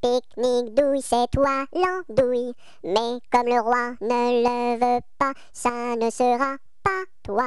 pique-nique douille, c'est toi l'andouille. Mais comme le roi ne le veut pas, ça ne sera pas toi.